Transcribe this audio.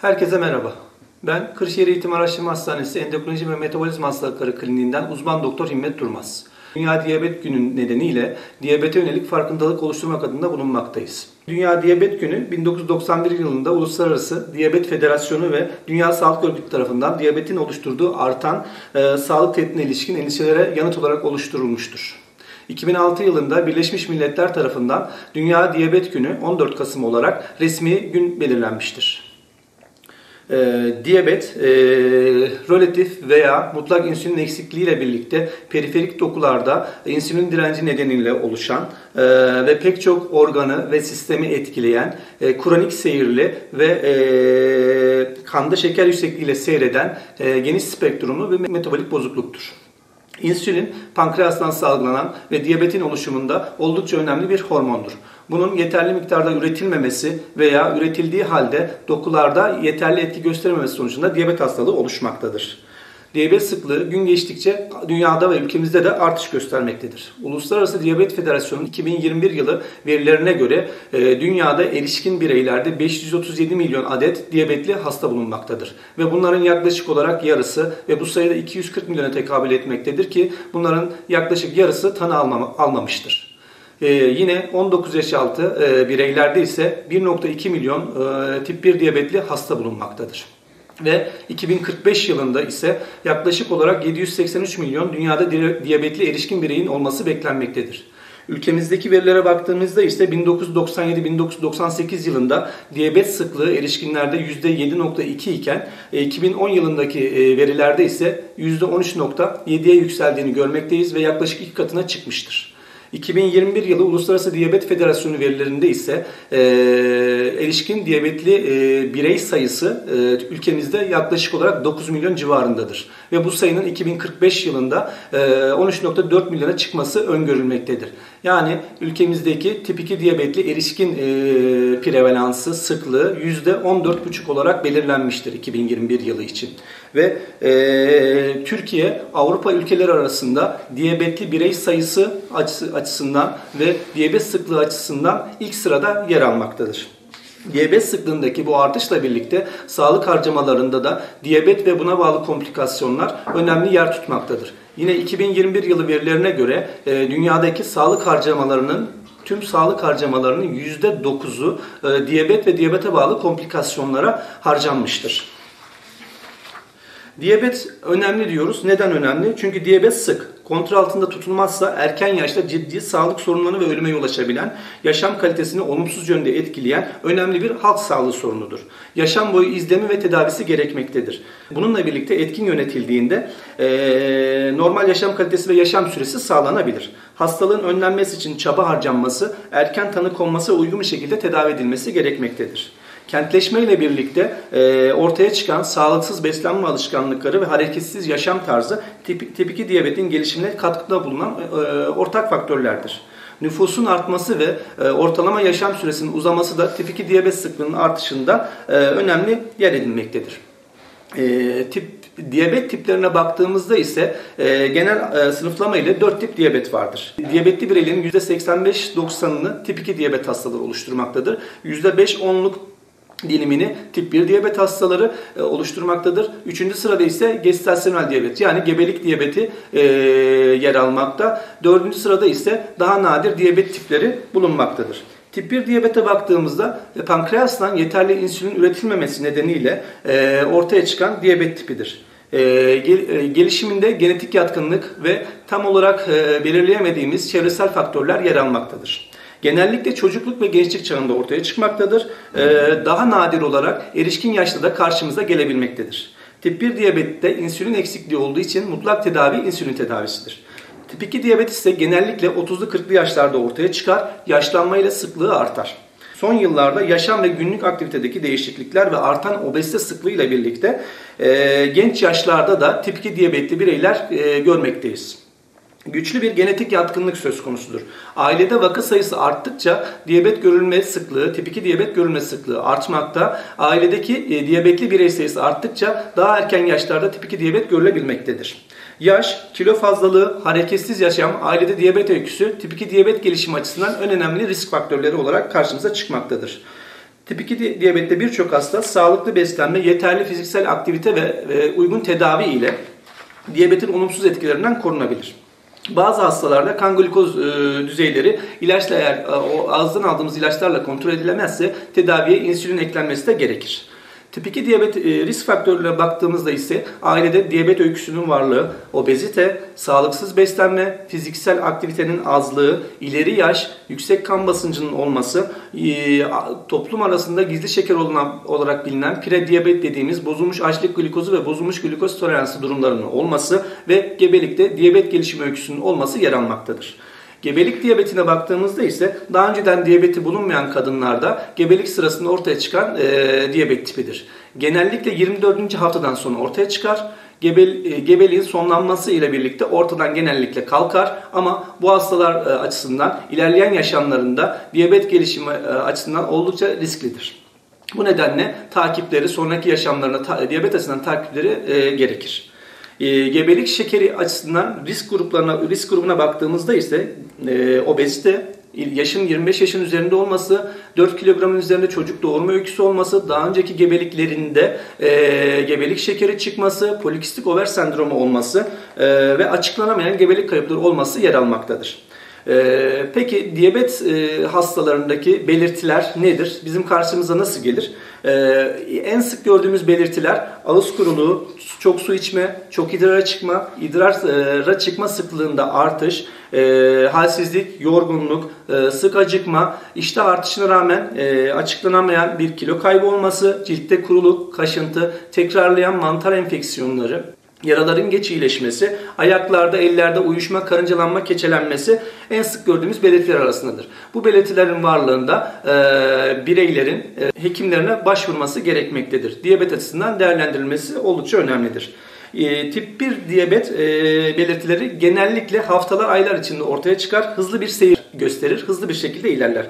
Herkese merhaba. Ben Kırşehir Eğitim Araştırma Hastanesi Endokrinoloji ve Metabolizma Hastalıkları Kliniğinden uzman doktor Himmet Durmaz. Dünya Diyabet Günü nedeniyle diyabete yönelik farkındalık oluşturmak adına bulunmaktayız. Dünya Diyabet Günü 1991 yılında Uluslararası Diyabet Federasyonu ve Dünya Sağlık Örgütü tarafından diyabetin oluşturduğu artan e, sağlık tehditine ilişkin endişelere yanıt olarak oluşturulmuştur. 2006 yılında Birleşmiş Milletler tarafından Dünya Diyabet Günü 14 Kasım olarak resmi gün belirlenmiştir e, diyabet e, relatif veya mutlak insülin eksikliği ile birlikte periferik dokularda insülin direnci nedeniyle oluşan e, ve pek çok organı ve sistemi etkileyen e, kronik seyirli ve e, kanda şeker yüksekliğiyle seyreden e, geniş spektrumlu bir metabolik bozukluktur. İnsülin pankreastan salgılanan ve diyabetin oluşumunda oldukça önemli bir hormondur. Bunun yeterli miktarda üretilmemesi veya üretildiği halde dokularda yeterli etki göstermemesi sonucunda diyabet hastalığı oluşmaktadır. Diyabet sıklığı gün geçtikçe dünyada ve ülkemizde de artış göstermektedir. Uluslararası Diyabet Federasyonu 2021 yılı verilerine göre e, dünyada erişkin bireylerde 537 milyon adet diyabetli hasta bulunmaktadır. Ve bunların yaklaşık olarak yarısı ve bu sayıda 240 milyona tekabül etmektedir ki bunların yaklaşık yarısı tanı almam almamıştır. Ee, yine 19 yaş altı e, bireylerde ise 1.2 milyon e, tip 1 diyabetli hasta bulunmaktadır. Ve 2045 yılında ise yaklaşık olarak 783 milyon dünyada diyabetli erişkin bireyin olması beklenmektedir. Ülkemizdeki verilere baktığımızda ise 1997-1998 yılında diyabet sıklığı erişkinlerde %7.2 iken 2010 e, yılındaki e, verilerde ise %13.7'ye yükseldiğini görmekteyiz ve yaklaşık iki katına çıkmıştır. 2021 yılı Uluslararası Diyabet Federasyonu verilerinde ise e, erişkin diyabetli e, birey sayısı e, ülkemizde yaklaşık olarak 9 milyon civarındadır. Ve bu sayının 2045 yılında e, 13.4 milyona çıkması öngörülmektedir. Yani ülkemizdeki tip 2 diyabetli erişkin e, prevalansı, sıklığı %14,5 olarak belirlenmiştir 2021 yılı için. Ve e, Türkiye Avrupa ülkeleri arasında diyabetli birey sayısı açısından ve diyabet sıklığı açısından ilk sırada yer almaktadır. Diyabet sıklığındaki bu artışla birlikte sağlık harcamalarında da diyabet ve buna bağlı komplikasyonlar önemli yer tutmaktadır. Yine 2021 yılı verilerine göre e, dünyadaki sağlık harcamalarının tüm sağlık harcamalarının %9'u e, diyabet ve diyabete bağlı komplikasyonlara harcanmıştır. Diyabet önemli diyoruz. Neden önemli? Çünkü diyabet sık. Kontrol altında tutulmazsa erken yaşta ciddi sağlık sorunlarına ve ölüme yol açabilen, yaşam kalitesini olumsuz yönde etkileyen önemli bir halk sağlığı sorunudur. Yaşam boyu izlemi ve tedavisi gerekmektedir. Bununla birlikte etkin yönetildiğinde e, normal yaşam kalitesi ve yaşam süresi sağlanabilir. Hastalığın önlenmesi için çaba harcanması, erken tanı konması ve uygun bir şekilde tedavi edilmesi gerekmektedir. Kentleşme ile birlikte e, ortaya çıkan sağlıksız beslenme alışkanlıkları ve hareketsiz yaşam tarzı tip, tip 2 diyabetin gelişimine katkıda bulunan e, ortak faktörlerdir. Nüfusun artması ve e, ortalama yaşam süresinin uzaması da tip 2 diyabet sıklığının artışında e, önemli yer edinmektedir. E, tip Diyabet tiplerine baktığımızda ise e, genel e, sınıflama ile 4 tip diyabet vardır. Diyabetli bireylerin %85-90'ını tip 2 diyabet hastaları oluşturmaktadır. %5-10'luk dilimini tip 1 diyabet hastaları e, oluşturmaktadır. Üçüncü sırada ise gestasyonel diyabet yani gebelik diyabeti e, yer almakta. Dördüncü sırada ise daha nadir diyabet tipleri bulunmaktadır. Tip 1 diyabete baktığımızda e, pankreastan yeterli insülin üretilmemesi nedeniyle e, ortaya çıkan diyabet tipidir. E, e, gelişiminde genetik yatkınlık ve tam olarak e, belirleyemediğimiz çevresel faktörler yer almaktadır genellikle çocukluk ve gençlik çağında ortaya çıkmaktadır. Ee, daha nadir olarak erişkin yaşta da karşımıza gelebilmektedir. Tip 1 diyabette insülin eksikliği olduğu için mutlak tedavi insülin tedavisidir. Tip 2 diyabet ise genellikle 30'lu 40'lı yaşlarda ortaya çıkar, yaşlanma ile sıklığı artar. Son yıllarda yaşam ve günlük aktivitedeki değişiklikler ve artan obezite sıklığı ile birlikte e, genç yaşlarda da tip 2 diyabetli bireyler e, görmekteyiz güçlü bir genetik yatkınlık söz konusudur. Ailede vaka sayısı arttıkça diyabet görülme sıklığı, tip 2 diyabet görülme sıklığı artmakta. Ailedeki e, diyabetli birey sayısı arttıkça daha erken yaşlarda tip 2 diyabet görülebilmektedir. Yaş, kilo fazlalığı, hareketsiz yaşam, ailede diyabet öyküsü tip 2 diyabet gelişimi açısından en önemli risk faktörleri olarak karşımıza çıkmaktadır. Tip 2 diyabette birçok hasta sağlıklı beslenme, yeterli fiziksel aktivite ve uygun tedavi ile diyabetin olumsuz etkilerinden korunabilir. Bazı hastalarda kan glikoz e, düzeyleri ilaçla eğer e, o ağızdan aldığımız ilaçlarla kontrol edilemezse tedaviye insülin eklenmesi de gerekir. Tip 2 diyabet e, risk faktörlerine baktığımızda ise ailede diyabet öyküsünün varlığı, obezite, sağlıksız beslenme, fiziksel aktivitenin azlığı, ileri yaş, yüksek kan basıncının olması, e, toplum arasında gizli şeker olarak bilinen prediyabet dediğimiz bozulmuş açlık glikozu ve bozulmuş glikoz toleransı durumlarının olması ve gebelikte diyabet gelişimi öyküsünün olması yer almaktadır. Gebelik diyabetine baktığımızda ise daha önceden diyabeti bulunmayan kadınlarda gebelik sırasında ortaya çıkan e, diyabet tipidir. Genellikle 24. haftadan sonra ortaya çıkar. Gebe, e, gebeliğin sonlanması ile birlikte ortadan genellikle kalkar ama bu hastalar e, açısından ilerleyen yaşamlarında diyabet gelişimi e, açısından oldukça risklidir. Bu nedenle takipleri sonraki yaşamlarına ta, diyabet açısından takipleri e, gerekir. E, gebelik şekeri açısından risk gruplarına risk grubuna baktığımızda ise e, obezite, yaşın 25 yaşın üzerinde olması, 4 kilogramın üzerinde çocuk doğurma öyküsü olması, daha önceki gebeliklerinde e, gebelik şekeri çıkması, polikistik over sendromu olması e, ve açıklanamayan gebelik kayıpları olması yer almaktadır. Ee, peki diyabet e, hastalarındaki belirtiler nedir? Bizim karşımıza nasıl gelir? Ee, en sık gördüğümüz belirtiler ağız kuruluğu, çok su içme, çok idrara çıkma, idrara çıkma sıklığında artış, e, halsizlik, yorgunluk, e, sık acıkma, işte artışına rağmen açıklanamayan bir kilo kaybı olması, ciltte kuruluk, kaşıntı, tekrarlayan mantar enfeksiyonları, Yaraların geç iyileşmesi, ayaklarda, ellerde uyuşma, karıncalanma, keçelenmesi en sık gördüğümüz belirtiler arasındadır. Bu belirtilerin varlığında e, bireylerin e, hekimlerine başvurması gerekmektedir. Diyabet açısından değerlendirilmesi oldukça önemlidir. E, tip 1 diyabet e, belirtileri genellikle haftalar, aylar içinde ortaya çıkar. Hızlı bir seyir gösterir, hızlı bir şekilde ilerler.